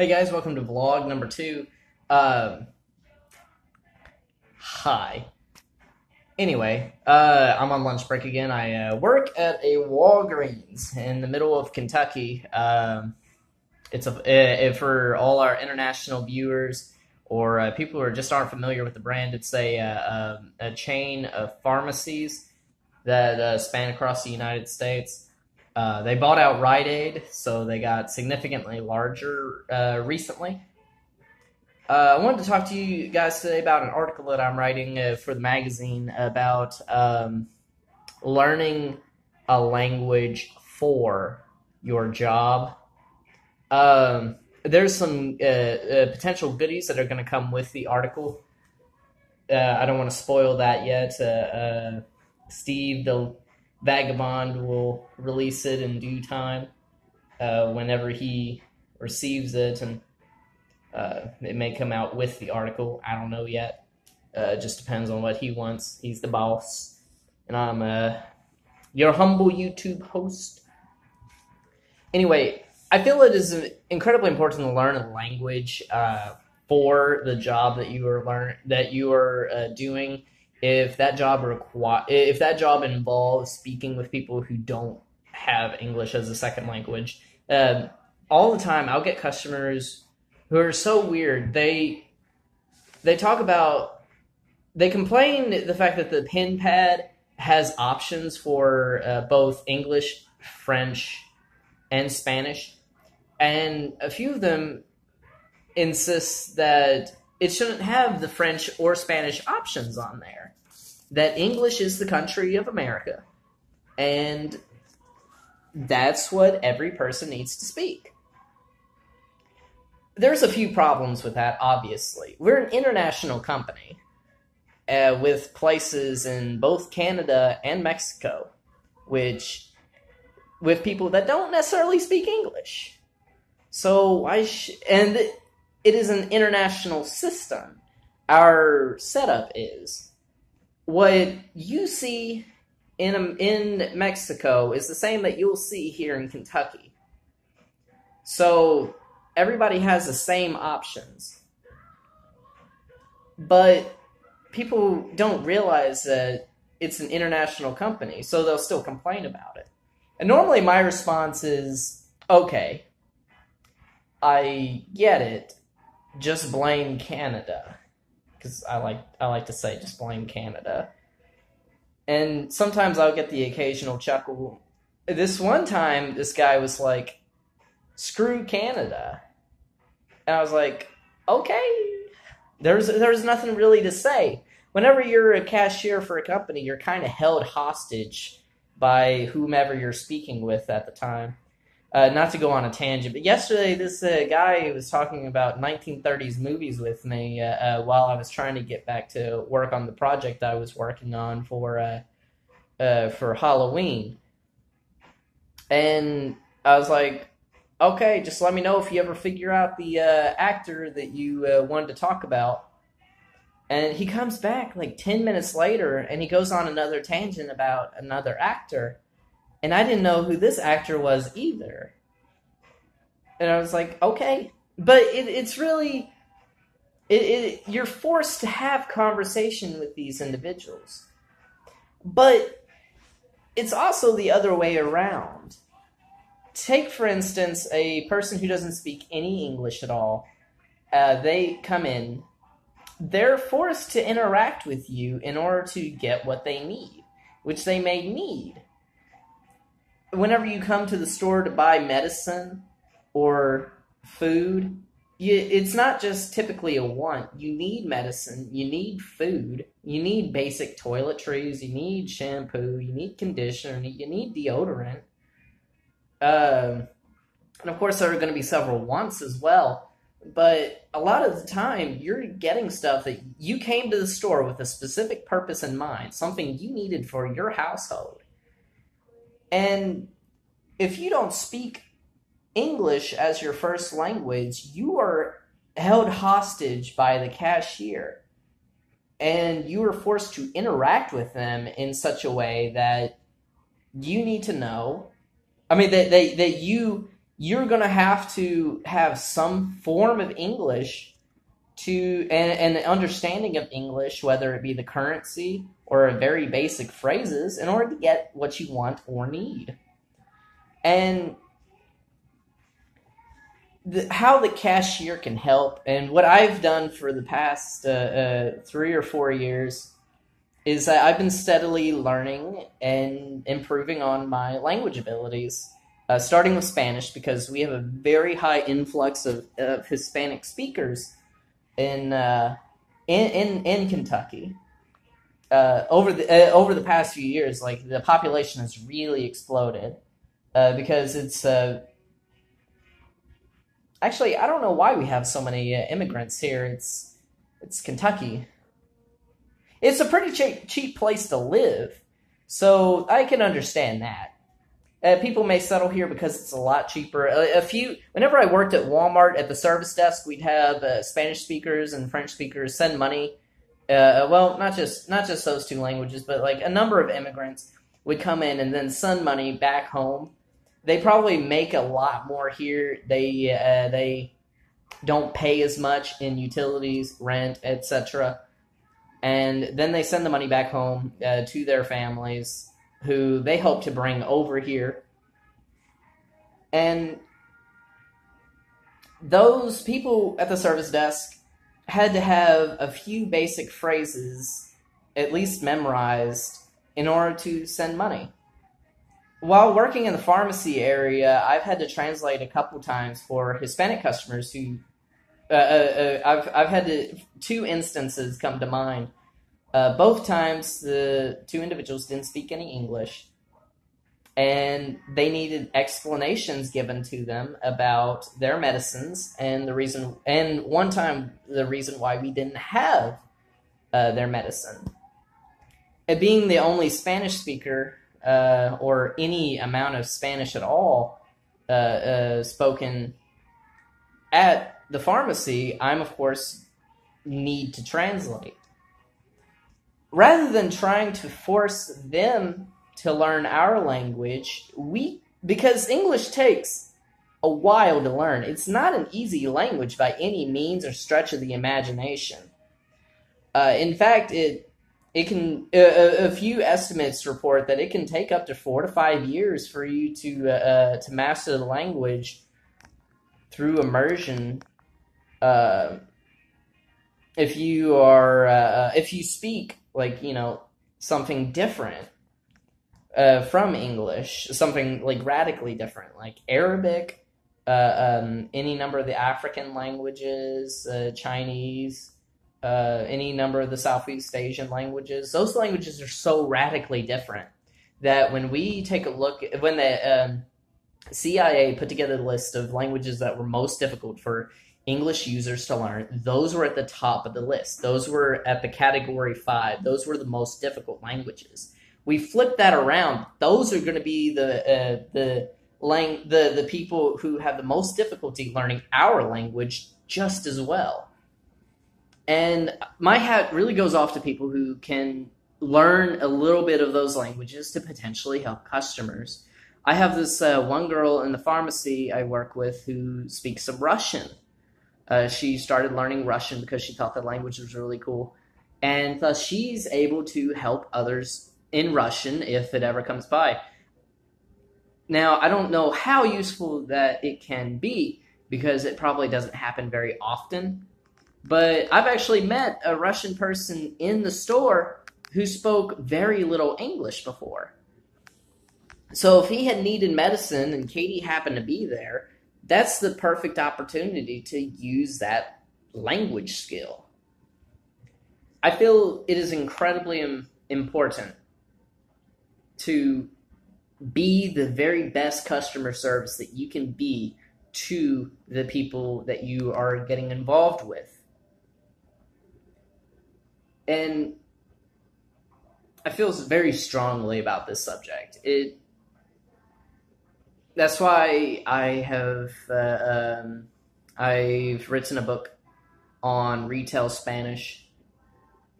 Hey guys, welcome to vlog number two. Um, hi. Anyway, uh, I'm on lunch break again. I uh, work at a Walgreens in the middle of Kentucky. Um, it's a uh, for all our international viewers or uh, people who are just aren't familiar with the brand. It's a uh, um, a chain of pharmacies that uh, span across the United States. Uh, they bought out Rite Aid, so they got significantly larger uh, recently. Uh, I wanted to talk to you guys today about an article that I'm writing uh, for the magazine about um, learning a language for your job. Um, there's some uh, potential goodies that are going to come with the article. I don't want to spoil that yet. Steve, the Vagabond will release it in due time uh, whenever he receives it, and uh, it may come out with the article. I don't know yet. Uh, it just depends on what he wants. He's the boss, and I'm uh, your humble YouTube host. Anyway, I feel it is incredibly important to learn a language uh, for the job that you are learn that you are uh, doing if that job require if that job involves speaking with people who don't have English as a second language, um, all the time I'll get customers who are so weird. They they talk about they complain the fact that the pen pad has options for uh, both English, French, and Spanish, and a few of them insist that it shouldn't have the French or Spanish options on there. That English is the country of America. And that's what every person needs to speak. There's a few problems with that, obviously. We're an international company uh, with places in both Canada and Mexico, which with people that don't necessarily speak English. So I sh- and it is an international system. Our setup is what you see in in Mexico is the same that you'll see here in Kentucky. So everybody has the same options. But people don't realize that it's an international company, so they'll still complain about it. And normally my response is, okay, I get it just blame Canada because I like I like to say just blame Canada. And sometimes I'll get the occasional chuckle. This one time, this guy was like, "Screw Canada," and I was like, "Okay." There's there's nothing really to say. Whenever you're a cashier for a company, you're kind of held hostage by whomever you're speaking with at the time uh, not to go on a tangent, but yesterday this uh, guy was talking about 1930s movies with me uh, uh, while I was trying to get back to work on the project I was working on for uh, uh, for Halloween, and I was like, "Okay, just let me know if you ever figure out the actor that you wanted to talk about." And he comes back like 10 minutes later and he goes on another tangent about another actor and I didn't know who this actor was either. And I was like, okay, but it, it's really, it, it, you're forced to have conversation with these individuals, but it's also the other way around. Take, for instance, a person who doesn't speak any English at all. Uh, they come in, they're forced to interact with you in order to get what they need, which they may need whenever you come to the store to buy medicine or food, you, it's not just typically a want. You need medicine, you need food, you need basic toiletries, you need shampoo, you need conditioner, you need deodorant. Um, and of course, there are going to be several wants as well. But a lot of the time, you're getting stuff that you came to the store with a specific purpose in mind, something you needed for your household. And if you don't speak English as your first language, you are held hostage by the cashier. And you are forced to interact with them in such a way that you need to know. I mean, that, that, that you you're going to have to have some form of English to and, an understanding of English, whether it be the currency or very basic phrases, in order to get what you want or need. And the, how the cashier can help, and what I've done for the past uh, uh, three or four years is that I've been steadily learning and improving on my language abilities uh, starting with Spanish because we have a very high influx of, of Hispanic speakers in uh, in, in, in Kentucky. Uh, over the uh, over the past few years, like the population has really exploded uh, because it's uh, actually I don't know why we have so many immigrants here. It's it's Kentucky. It's a pretty cheap cheap place to live, so I can understand that. Uh, people may settle here because it's a lot cheaper. A, a, few, whenever I worked at Walmart at the service desk, we'd have uh, Spanish speakers and French speakers send money. Uh, well, not just not just those two languages, but like a number of immigrants would come in and then send money back home. They probably make a lot more here. They uh, they don't pay as much in utilities, rent, etc. And then they send the money back home uh, to their families who they hope to bring over here. And those people at the service desk had to have a few basic phrases at least memorized in order to send money. While working in the pharmacy area, I've had to translate a couple times for Hispanic customers who uh, uh, uh, I've I've had to, two instances come to mind uh, both times, the two individuals didn't speak any English, and they needed explanations given to them about their medicines and the reason. And one time, the reason why we didn't have uh, their medicine. And being the only Spanish speaker uh, or any amount of Spanish at all uh, uh, spoken at the pharmacy, I'm of course need to translate rather than trying to force them to learn our language, we because English takes a while to learn. It's not an easy language by any means or stretch of the imagination. Uh, in fact, it it can a, a, few estimates report that it can take up to four to five years for you to uh, uh to master the language through immersion. Uh, if you are uh, uh, if you speak like you know something different uh, from English, something like radically different, like Arabic, uh, um, any number of the African languages, uh, Chinese, uh, any number of the Southeast Asian languages. Those languages are so radically different that when we take a look, when the um, CIA put together the list of languages that were most difficult for English users to learn, those were at the top of the list. Those were at the category five. Those were the most difficult languages. We flip that around. Those are going to be the uh, the lang- the the people who have the most difficulty learning our language just as well. And my hat really goes off to people who can learn a little bit of those languages to potentially help customers. I have this uh, one girl in the pharmacy I work with who speaks some Russian uh, she started learning Russian because she thought the language was really cool. And thus, she's able to help others in Russian if it ever comes by. Now, I don't know how useful that it can be because it probably doesn't happen very often. But I've actually met a Russian person in the store who spoke very little English before. So if he had needed medicine and Katie happened to be there, that's the perfect opportunity to use that language skill. I feel it is incredibly important to be the very best customer service that you can be to the people that you are getting involved with. And I feel very strongly about this subject. It that's why I have uh, um, I've written a book on retail Spanish,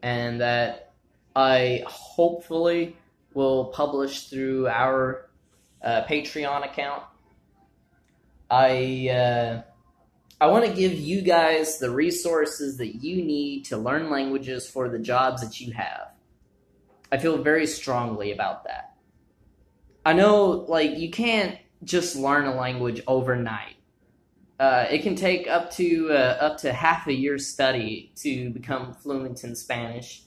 and that I hopefully will publish through our uh, Patreon account. I uh, I want to give you guys the resources that you need to learn languages for the jobs that you have. I feel very strongly about that. I know, like, you can't just learn a language overnight. Uh, it can take up to uh, up to half a year's study to become fluent in Spanish,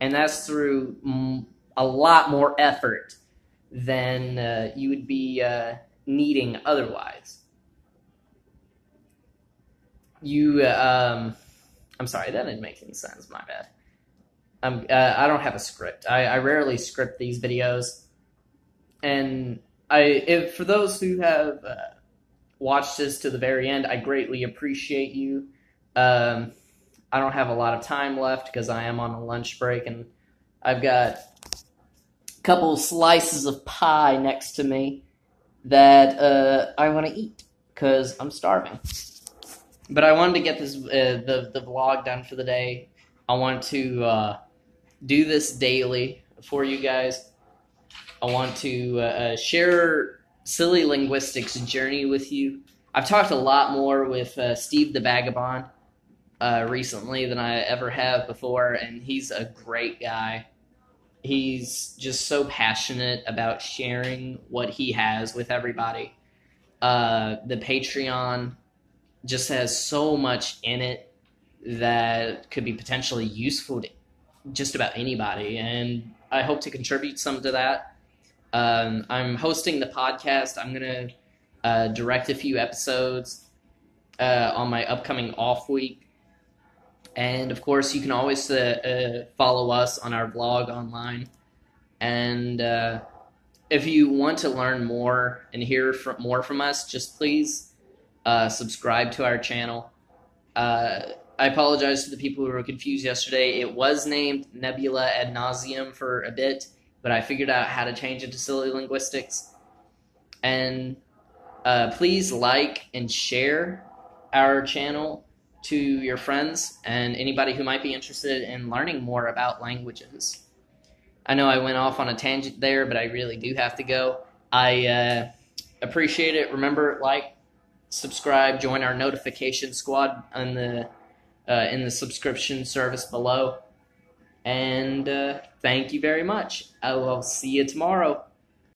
and that's through mm, a lot more effort than uh, you would be uh, needing otherwise. You, um, I'm sorry, that didn't make any sense. My bad. I'm, uh, I don't have a script. I, I rarely script these videos, and I, if for those who have uh, watched this to the very end, I greatly appreciate you. Um, I don't have a lot of time left because I am on a lunch break, and I've got couple slices of pie next to me that uh, I want to eat because I'm starving. But I wanted to get this uh, the the vlog done for the day. I want to uh, do this daily for you guys. I want to uh, uh, share silly linguistics journey with you. I've talked a lot more with uh, Steve the Vagabond recently than I ever have before, and he's a great guy. He's just so passionate about sharing what he has with everybody. Uh, the Patreon just has so much in it that could be potentially useful to just about anybody, and I hope to contribute some to that. Um, I'm hosting the podcast. I'm gonna uh, direct a few episodes uh, on my upcoming off week, and of course, you can always uh, uh follow us on our blog online. And uh, if you want to learn more and hear more from us, just please uh, subscribe to our channel. I apologize to the people who were confused yesterday. It was named Nebula ad nauseum for a bit but I figured out how to change it to silly linguistics. And uh, please like and share our channel to your friends and anybody who might be interested in learning more about languages. I know I went off on a tangent there, but I really do have to go. I uh, appreciate it. Remember, like, subscribe, join our notification squad in the uh, in the subscription service below. And uh, thank you very much. I will see you tomorrow.